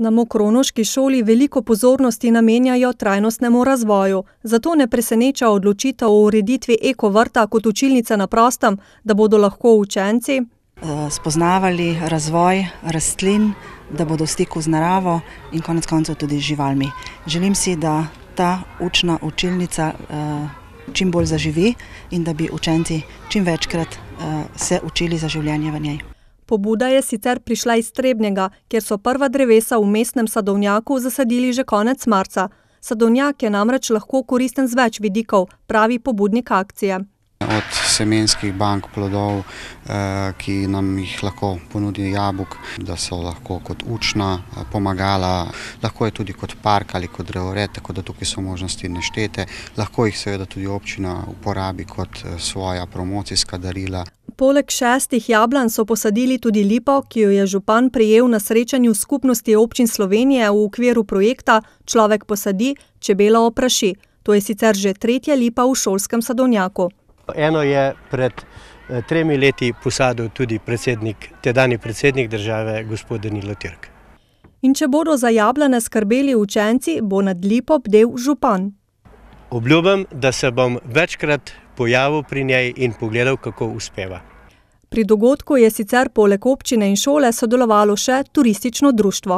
Na Mokronoški šoli veliko pozornosti namenjajo trajnostnemu razvoju, zato ne preseneča odločitev o ureditvi ekovrta kot učilnice na prostem, da bodo lahko učenci spoznavali razvoj rastlin, da bodo v stiku z naravo in konec koncev tudi z živalmi. Želim si, da ta učna učilnica čim bolj zaživi in da bi učenci čim večkrat se učili za življenje v njej. Pobuda je sicer prišla iz Trebnjega, kjer so prva drevesa v mestnem sadovnjaku zasadili že konec marca. Sadovnjak je namreč lahko koristen z več vidikov, pravi pobudnik akcije. Od semenskih bank plodov, ki nam jih lahko ponudi jabolk, da so lahko kot učna pomagala, lahko je tudi kot park ali kot drevored, tako da tukaj so možnosti neštete. Lahko jih seveda tudi občina uporabi kot svoja promocijska darila. Poleg šestih jablan so posadili tudi lipo, ki jo je župan prejel na srečanju Skupnosti občin Slovenije v okviru projekta Človek posadi, čebela opraši. To je sicer že tretja lipa v šolskem sadovnjaku. Eno je pred tremi leti posadil tudi predsednik, tedanji predsednik države, gospod Danilo Türk. In če bodo za jablane skrbeli učenci, bo nad lipo bdel župan. Obljubim, da se bom večkrat pojavil pri njej in pogledal, kako uspeva. Pri dogodku je sicer poleg občine in šole sodelovalo še turistično društvo.